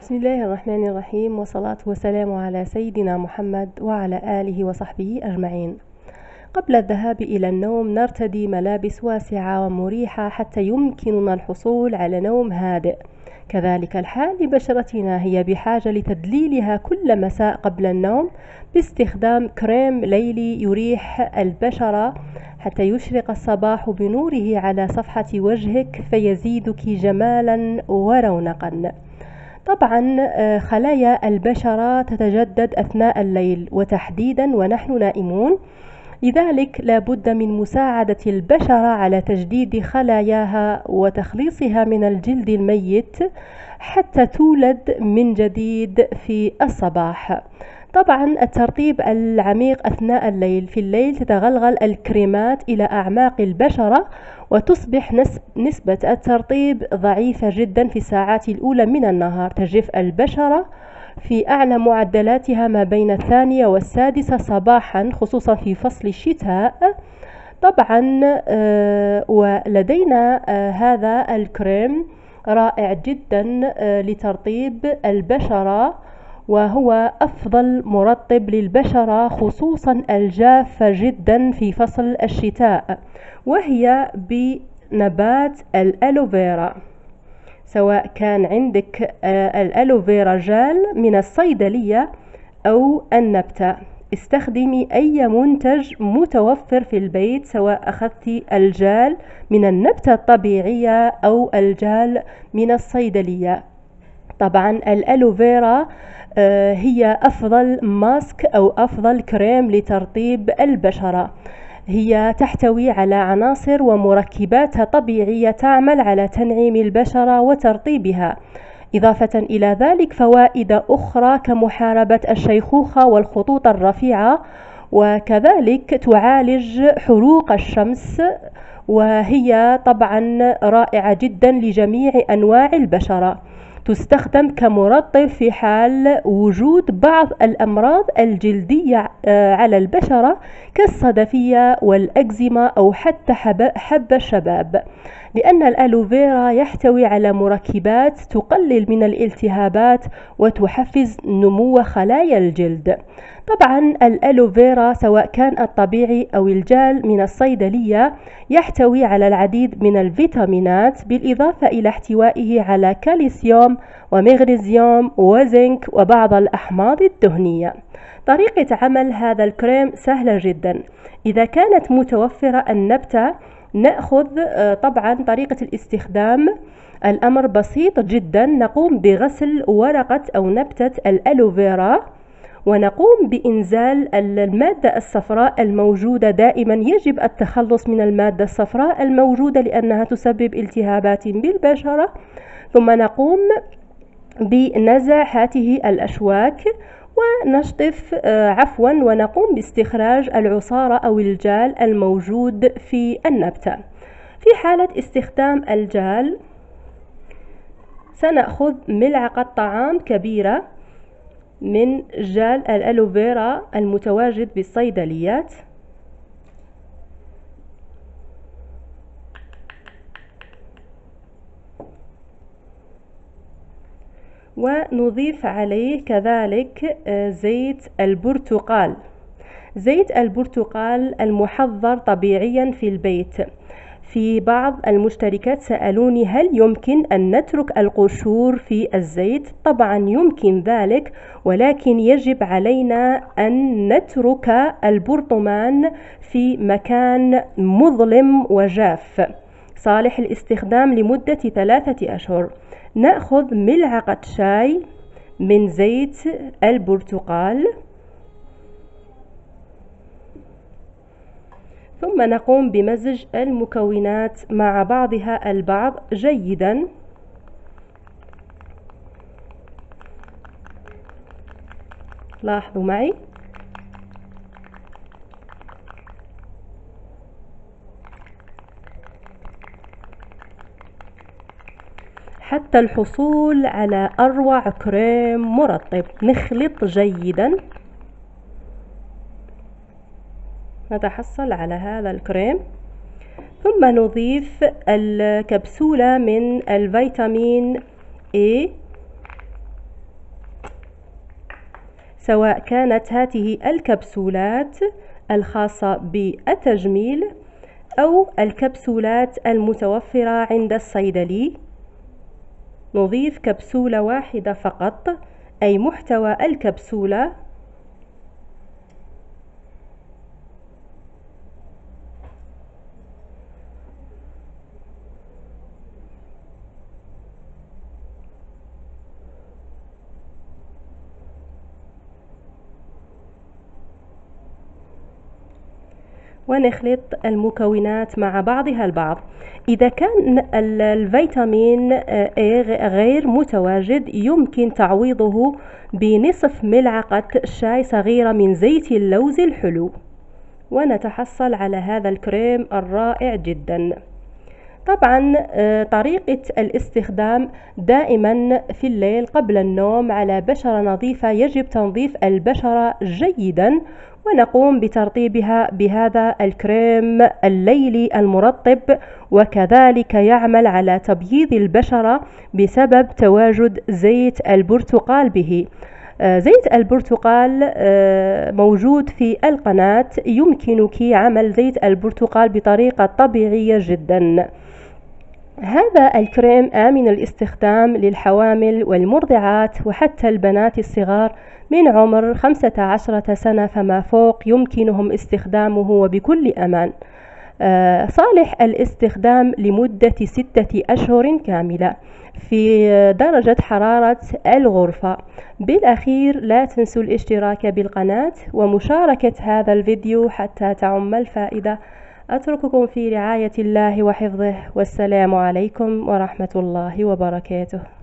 بسم الله الرحمن الرحيم والصلاة والسلام على سيدنا محمد وعلى آله وصحبه أجمعين. قبل الذهاب إلى النوم نرتدي ملابس واسعة ومريحة حتى يمكننا الحصول على نوم هادئ. كذلك الحال لبشرتنا هي بحاجة لتدليلها كل مساء قبل النوم باستخدام كريم ليلي يريح البشرة حتى يشرق الصباح بنوره على صفحة وجهك فيزيدك جمالا ورونقا. طبعا آه، خلايا البشرة تتجدد أثناء الليل وتحديدا ونحن نائمون. لذلك لا بد من مساعدة البشرة على تجديد خلاياها وتخليصها من الجلد الميت حتى تولد من جديد في الصباح. طبعا الترطيب العميق أثناء الليل. في الليل تتغلغل الكريمات إلى أعماق البشرة وتصبح نسبة الترطيب ضعيفة جدا في الساعات الأولى من النهار. تجف البشرة في أعلى معدلاتها ما بين الثانية والسادسة صباحا خصوصا في فصل الشتاء. طبعا آه، ولدينا آه، هذا الكريم رائع جدا آه، لترطيب البشرة. وهو أفضل مرطب للبشرة خصوصا الجافة جدا في فصل الشتاء وهي بنبات الألوفيرا. سواء كان عندك آه، الألوفيرا جال من الصيدلية أو النبتة. استخدمي أي منتج متوفر في البيت سواء أخذت الجال من النبتة الطبيعية أو الجال من الصيدلية. طبعا الألوفيرا آه، هي أفضل ماسك أو أفضل كريم لترطيب البشرة. هي تحتوي على عناصر ومركبات طبيعية تعمل على تنعيم البشرة وترطيبها. إضافة إلى ذلك فوائد أخرى كمحاربة الشيخوخة والخطوط الرفيعة وكذلك تعالج حروق الشمس وهي طبعا رائعة جدا لجميع أنواع البشرة. تستخدم كمرطب في حال وجود بعض الأمراض الجلدية آه، على البشرة كالصدفية والأكزيما أو حتى حب الشباب. لأن الألوفيرا يحتوي على مركبات تقلل من الالتهابات وتحفز نمو خلايا الجلد. طبعا الألوفيرا سواء كان الطبيعي أو الجال من الصيدلية يحتوي على العديد من الفيتامينات بالإضافة إلى احتوائه على كالسيوم ومغنيسيوم وزنك وبعض الأحماض الدهنية. طريقة عمل هذا الكريم سهلة جدا. إذا كانت متوفرة النبتة نأخذ آه، طبعا طريقة الاستخدام. الأمر بسيط جدا. نقوم بغسل ورقة أو نبتة الألوفيرا ونقوم بإنزال المادة الصفراء الموجودة. دائما يجب التخلص من المادة الصفراء الموجودة لأنها تسبب التهابات بالبشرة. ثم نقوم بنزع هذه الأشواك ونشطف آه، عفوا ونقوم باستخراج العصارة أو الجال الموجود في النبتة. في حالة استخدام الجال سنأخذ ملعقة طعام كبيرة من جال الألوفيرا المتواجد بالصيدليات. ونضيف عليه كذلك آه، زيت البرتقال. زيت البرتقال المحضر طبيعيا في البيت. في بعض المشتركات سألوني هل يمكن أن نترك القشور في الزيت؟ طبعا يمكن ذلك ولكن يجب علينا أن نترك البرطمان في مكان مظلم وجاف. صالح الاستخدام لمدة ثلاثة أشهر. نأخذ ملعقة شاي من زيت البرتقال. ثم نقوم بمزج المكونات مع بعضها البعض جيدا. لاحظوا معي؟ حتى الحصول على أروع كريم مرطب. نخلط جيدا. نتحصل على هذا الكريم. ثم نضيف الكبسولة من الفيتامين A. سواء كانت هذه الكبسولات الخاصة بالتجميل أو الكبسولات المتوفرة عند الصيدلي. نضيف كبسولة واحدة فقط أي محتوى الكبسولة. ونخلط المكونات مع بعضها البعض. إذا كان الفيتامين A غير متواجد يمكن تعويضه بنصف ملعقة شاي صغيرة من زيت اللوز الحلو. ونتحصل على هذا الكريم الرائع جدا. طبعا آه، طريقة الاستخدام دائما في الليل قبل النوم على بشرة نظيفة يجب تنظيف البشرة جيدا ونقوم بترطيبها بهذا الكريم الليلي المرطب وكذلك يعمل على تبييض البشرة بسبب تواجد زيت البرتقال به. آه، زيت البرتقال آه، موجود في القناة يمكنك عمل زيت البرتقال بطريقة طبيعية جدا. هذا الكريم آمن الاستخدام للحوامل والمرضعات وحتى البنات الصغار من عمر 15 سنة فما فوق يمكنهم استخدامه وبكل أمان. آه، صالح الاستخدام لمدة ستة أشهر كاملة في درجة حرارة الغرفة. بالأخير لا تنسوا الاشتراك بالقناة ومشاركة هذا الفيديو حتى تعم الفائدة. أترككم في رعاية الله وحفظه والسلام عليكم ورحمة الله وبركاته.